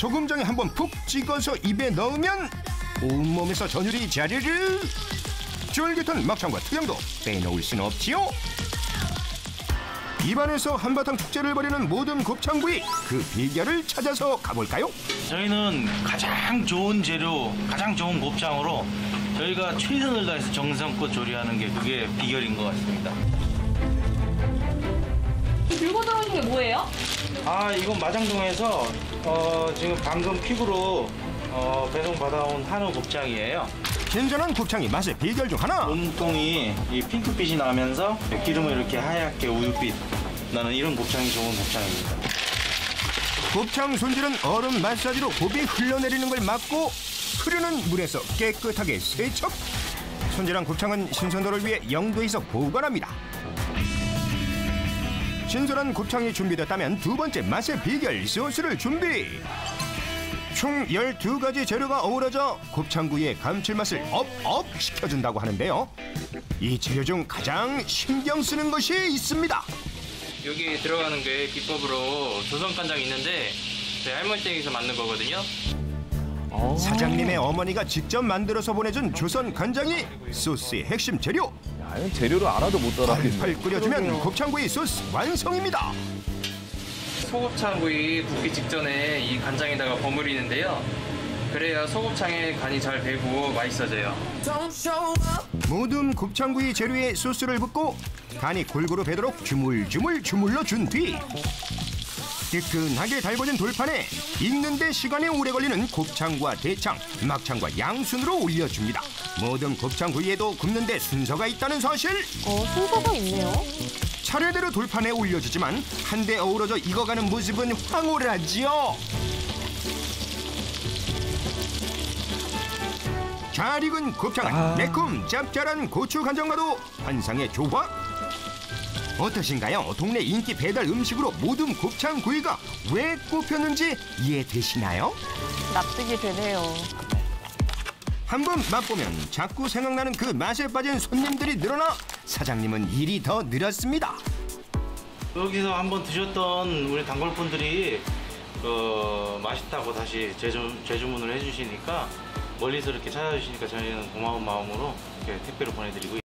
소금장에 한번 푹 찍어서 입에 넣으면 온몸에서 전율이 자르르 쫄깃한 막창과 투영도 빼놓을 순 없지요 입안에서 한바탕 축제를 벌이는 모든 곱창구이 그 비결을 찾아서 가볼까요? 저희는 가장 좋은 재료, 가장 좋은 곱창으로 저희가 최선을 다해서 정성껏 조리하는 게 그게 비결인 것 같습니다. 들고 들어오신 게 뭐예요? 아, 이건 마장동에서 어, 지금 방금 픽으로 어, 배송 받아온 한우 곱창이에요. 신선한 곱창이 맛의 비결 중 하나 몸통이 이 핑크빛이 나면서 기름을 이렇게 하얗게 우유빛 나는 이런 곱창이 좋은 곱창입니다. 곱창 손질은 얼음 마사지로 곱이 흘러내리는 걸 막고 흐르는 물에서 깨끗하게 세척 손질한 곱창은 신선도를 위해 영도에서 보관합니다 신선한 곱창이 준비됐다면 두 번째 맛의 비결 소스를 준비 총 12가지 재료가 어우러져 곱창구이의 감칠맛을 업업 시켜준다고 하는데요 이 재료 중 가장 신경 쓰는 것이 있습니다 여기 들어가는 게 비법으로 조선 간장이 있는데 저희 할머니 댁에서 만든 거거든요. 사장님의 어머니가 직접 만들어서 보내준 조선 간장이 소스의 핵심 재료. 아니 재료를 알아도 못 따라하겠네. 팔 끓여주면 곱창구이 소스 완성입니다. 소곱창구이 굽기 직전에 이 간장에다가 버무리는데요. 그래야 소곱창에 간이 잘 배고 맛있어져요. 모든 곱창구이 재료에 소스를 붓고 간이 골고루 배도록 주물주물 주물러 준 뒤 뜨끈하게 달궈진 돌판에 익는데 시간이 오래 걸리는 곱창과 대창, 막창과 양순으로 올려줍니다. 모든 곱창구이에도 굽는데 순서가 있다는 사실. 어, 순서가 있네요. 차례대로 돌판에 올려주지만 한데 어우러져 익어가는 모습은 황홀하지요. 잘 익은 곱창은 아. 매콤 짭짤한 고추 간장과도 환상의 조화. 어떠신가요? 동네 인기 배달 음식으로 모든 곱창 구이가 왜 꼽혔는지 이해되시나요? 납득이 되네요. 한 번 맛보면 자꾸 생각나는 그 맛에 빠진 손님들이 늘어나 사장님은 일이 더 늘었습니다. 여기서 한번 드셨던 우리 단골분들이 어, 맛있다고 다시 재주, 재주문을 해주시니까 멀리서 이렇게 찾아주시니까 저희는 고마운 마음으로 이렇게 택배로 보내드리고